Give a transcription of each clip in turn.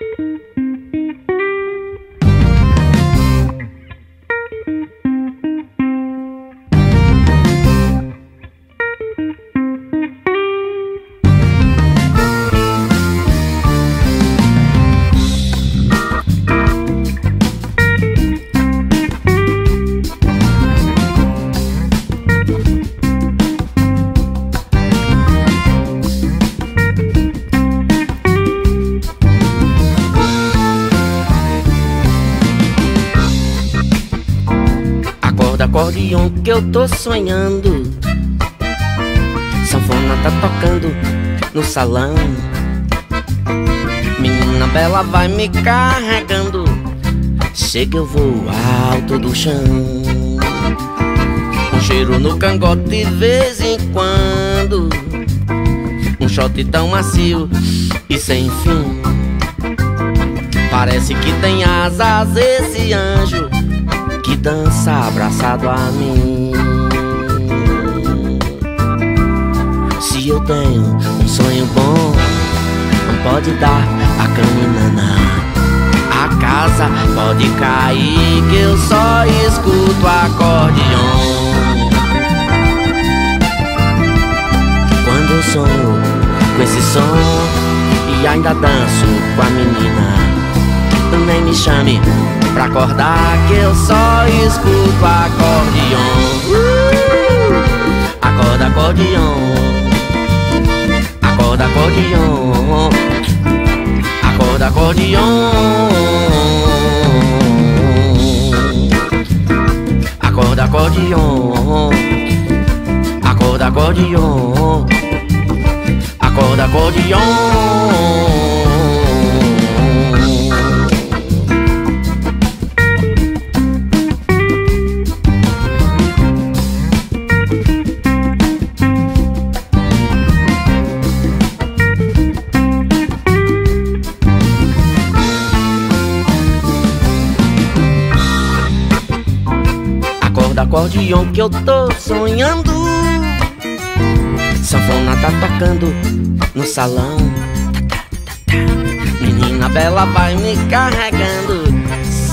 Música acordeon que eu tô sonhando. Sanfona tá tocando no salão. Menina bela vai me carregando. Chega eu vou alto do chão. Um cheiro no cangote de vez em quando. Um shot tão macio e sem fim. Parece que tem asas esse anjo dança abraçado a mim. Se eu tenho um sonho bom, não pode dar a caminhada. A casa pode cair, que eu só escuto acordeon. Quando eu sonho com esse som e ainda danço com a menina, nem me chame pra acordar que eu só escuto acordeon. Uh! Acorda acordeon. Acorda acordeon. Acorda acordeon. Acorda acordeon. Acorda acordeon. Acorda acordeon. Acordeon que eu tô sonhando. Sanfona tá tocando no salão. Menina bela vai me carregando.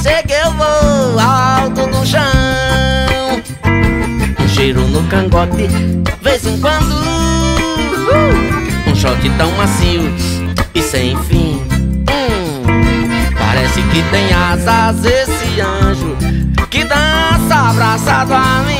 Chega eu vou alto do chão. Um cheiro no cangote, vez em quando. Um shot tão macio e sem fim. Hum, parece que tem asas esse anjo que dança abraçado a mim.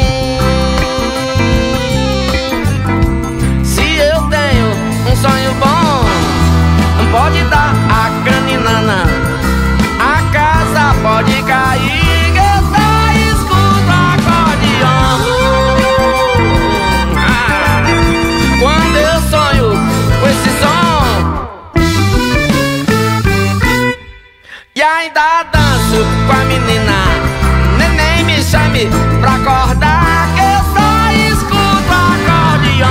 Acordar eu só escuto acordeon.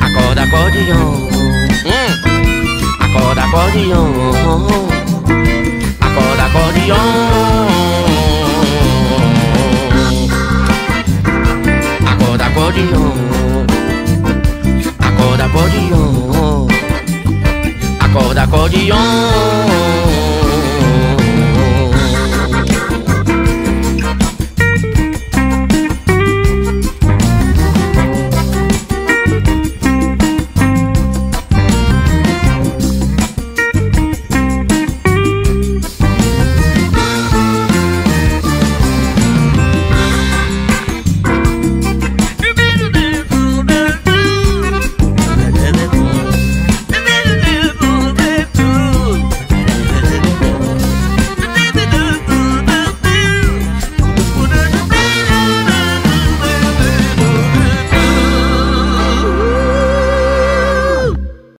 Acorda acordeon. Hum. Acorda acordeon. Acorda acordeon. Acorda acordeon. Acorda acordeon. Acorda acordeon.